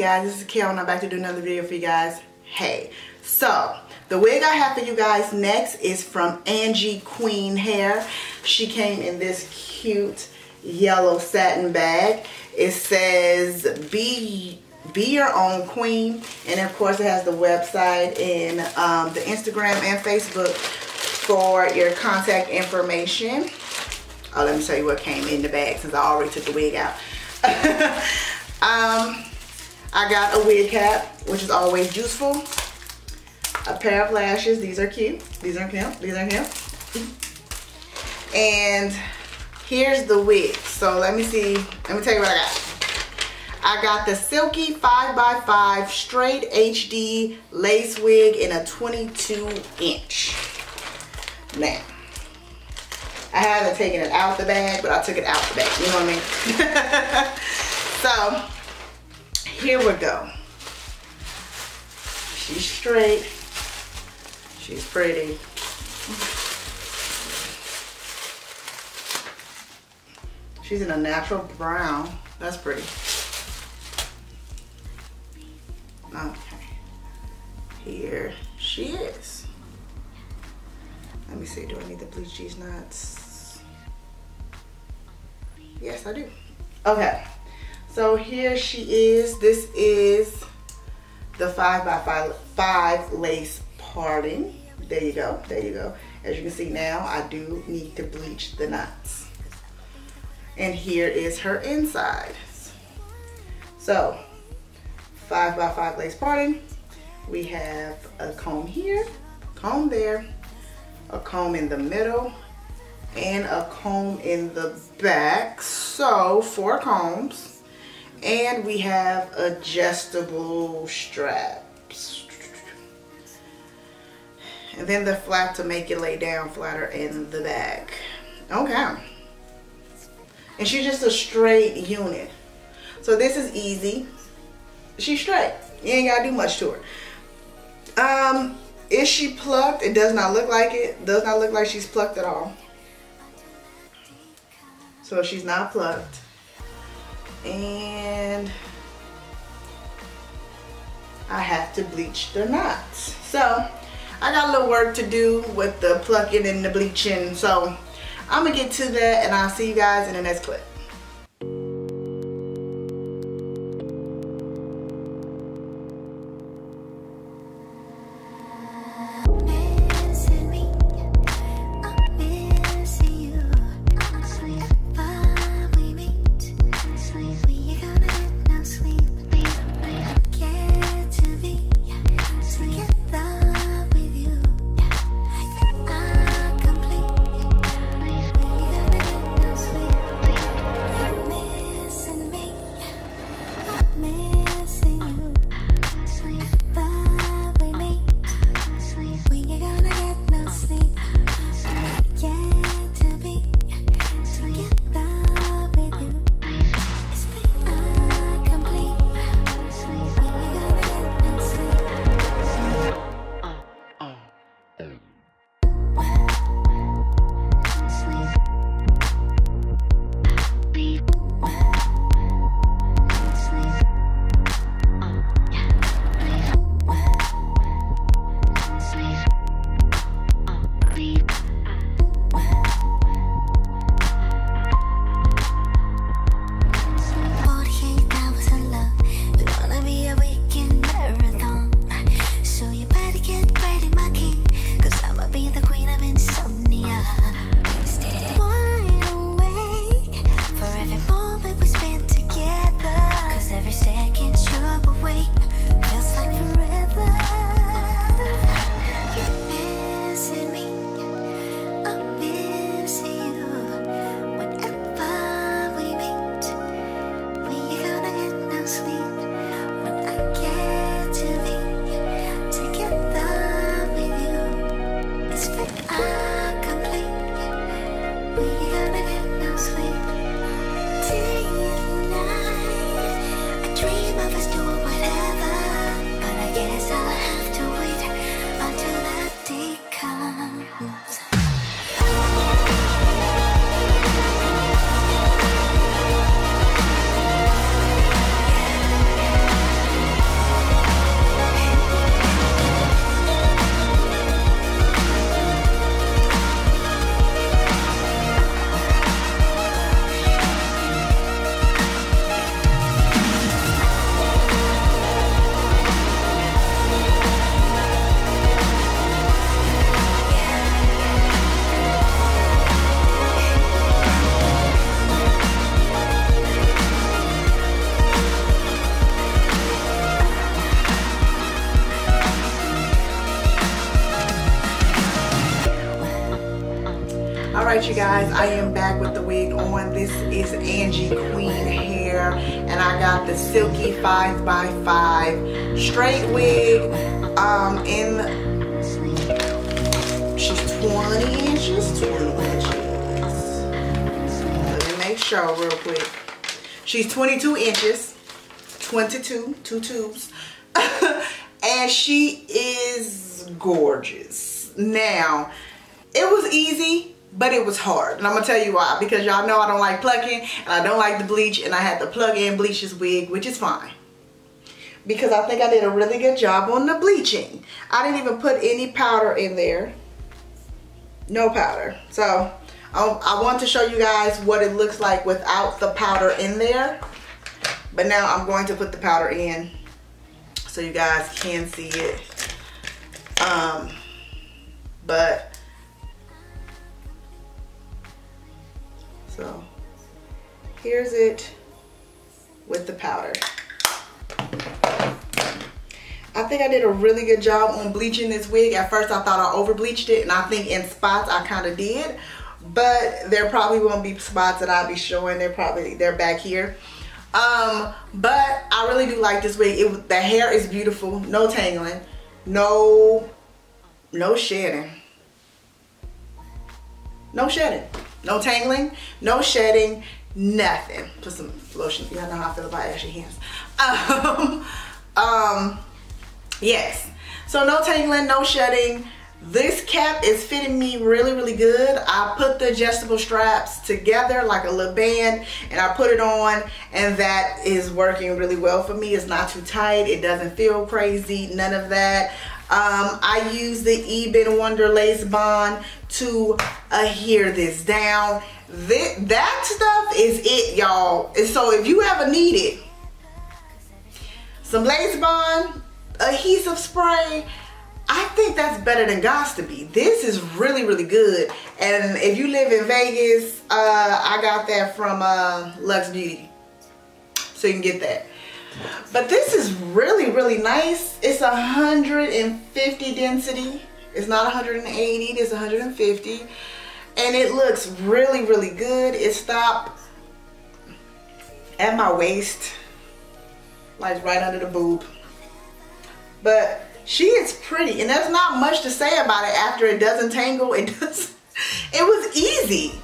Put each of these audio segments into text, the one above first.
Guys, this is Carol and I'm back to do another video for you guys. Hey, so the wig I have for you guys next is from Angie Queen Hair. She came in this cute yellow satin bag. It says be be your own queen and of course it has the website and um, the Instagram and Facebook for your contact information. Oh, let me tell you what came in the bag since I already took the wig out. um, I got a wig cap, which is always useful. A pair of lashes. These are cute. These are cute. These are cute. And here's the wig. So let me see. Let me tell you what I got. I got the Silky 5x5 straight HD lace wig in a 22 inch. Now, I haven't taken it out the bag, but I took it out the bag. You know what I mean? so, here we go. She's straight. She's pretty. She's in a natural brown. That's pretty. Okay. Here she is. Let me see, do I need the bleach these knots? Yes, I do. Okay. So here she is. This is the five by five, five lace parting. There you go. There you go. As you can see now, I do need to bleach the knots. And here is her inside. So, five by five lace parting. We have a comb here, comb there, a comb in the middle, and a comb in the back. So, four combs and we have adjustable straps. And then the flap to make it lay down flatter in the back. Okay. And she's just a straight unit. So this is easy. She's straight. You ain't gotta do much to her. Um is she plucked? It does not look like it. Does not look like she's plucked at all. So she's not plucked and I have to bleach the knots. So I got a little work to do with the plucking and the bleaching. So I'm gonna get to that and I'll see you guys in the next clip. Guys, I am back with the wig on. This is Angie Queen hair, and I got the Silky 5x5 straight wig um, in, she's 20 inches, 20 inches. Let me make sure real quick. She's 22 inches, 22, two tubes, and she is gorgeous. Now, it was easy, but it was hard. And I'm gonna tell you why. Because y'all know I don't like plucking and I don't like the bleach and I had to plug in bleach this wig, which is fine. Because I think I did a really good job on the bleaching. I didn't even put any powder in there. No powder. So I, I want to show you guys what it looks like without the powder in there. But now I'm going to put the powder in so you guys can see it. Um, but So here's it with the powder. I think I did a really good job on bleaching this wig. At first I thought I over bleached it and I think in spots I kind of did. But there probably won't be spots that I'll be showing. They're probably, they're back here. Um, but I really do like this wig. It, the hair is beautiful. No tangling. No, no shedding. No shedding. No tangling, no shedding, nothing. Put some lotion. Y'all know how I feel about ashy hands. Um, um, yes. So no tangling, no shedding. This cap is fitting me really, really good. I put the adjustable straps together like a little band and I put it on and that is working really well for me. It's not too tight. It doesn't feel crazy. None of that. Um, I use the Ebin Wonder Lace Bond to adhere this down. That, that stuff is it, y'all. And so if you ever need it, some Lace Bond, adhesive spray, I think that's better than Got2b. This is really, really good. And if you live in Vegas, uh, I got that from uh, Lux Beauty. So you can get that. But this is really, really nice. It's 150 density. It's not 180, it's 150. And it looks really, really good. It stopped at my waist. Like right under the boob. But she is pretty. And there's not much to say about it after it doesn't tangle. It does. It was easy.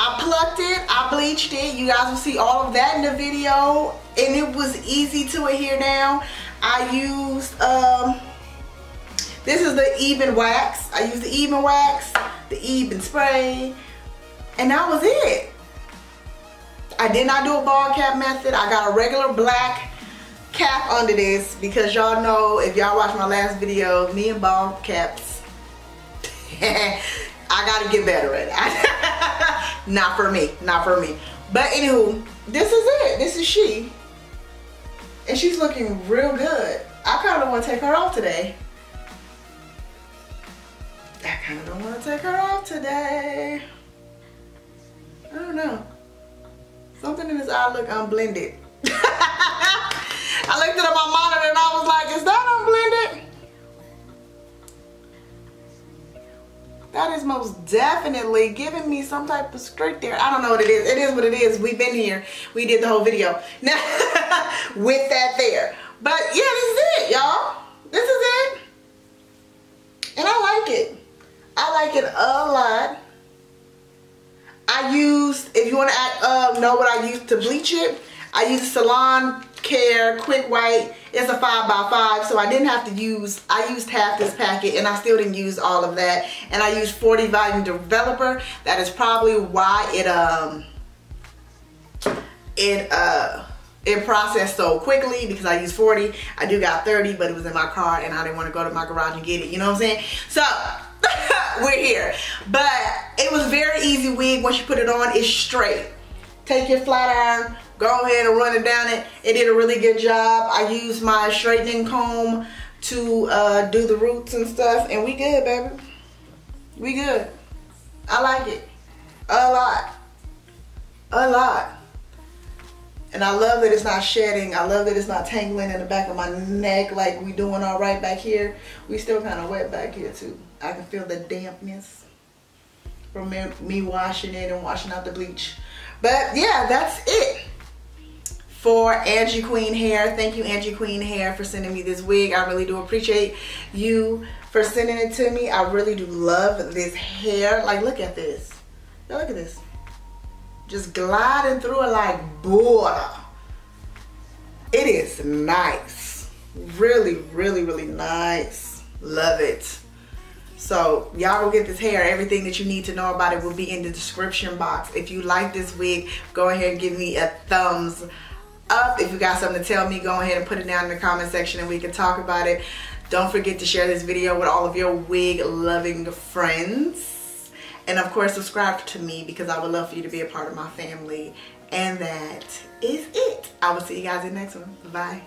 I plucked it, I bleached it. You guys will see all of that in the video. And it was easy to adhere down. I used, um, this is the Ebin wax. I used the Ebin wax, the Ebin spray, and that was it. I did not do a ball cap method. I got a regular black cap under this because y'all know, if y'all watch my last video, me and ball caps, I gotta get better at it. not for me, not for me. But anywho, this is it. This is she. And she's looking real good. I kind of want to take her off today. I kind of don't want to take her off today. I don't know. Something in this eye look unblended. I looked at my monitor and I was like, is that That is most definitely giving me some type of streak there. I don't know what it is. It is what it is. We've been here. We did the whole video. Now, with that there. But yeah, this is it, y'all. This is it. And I like it. I like it a lot. I used, if you want to uh, know what I used to bleach it, I used Salon Care Quick White. It's a 5x5, so I didn't have to use, I used half this packet and I still didn't use all of that. And I used 40 volume developer. That is probably why it, um, it, uh, it processed so quickly because I used 40. I do got 30, but it was in my car and I didn't want to go to my garage and get it. You know what I'm saying? So, we're here. But it was very easy wig. Once you put it on, it's straight. Take your flat iron, go ahead and run it down it. It did a really good job. I used my straightening comb to uh, do the roots and stuff. And we good, baby. We good. I like it. A lot. A lot. And I love that it's not shedding. I love that it's not tangling in the back of my neck like we doing all right back here. We still kind of wet back here too. I can feel the dampness from me, me washing it and washing out the bleach. But yeah, that's it for Angie Queen Hair. Thank you, Angie Queen Hair, for sending me this wig. I really do appreciate you for sending it to me. I really do love this hair. Like, look at this. Look at this. Just gliding through it like butter. It is nice. Really, really, really nice. Love it. So y'all go get this hair. Everything that you need to know about it will be in the description box. If you like this wig, go ahead and give me a thumbs up. If you got something to tell me, go ahead and put it down in the comment section and we can talk about it. Don't forget to share this video with all of your wig loving friends. And of course, subscribe to me because I would love for you to be a part of my family. And that is it. I will see you guys in the next one. Bye.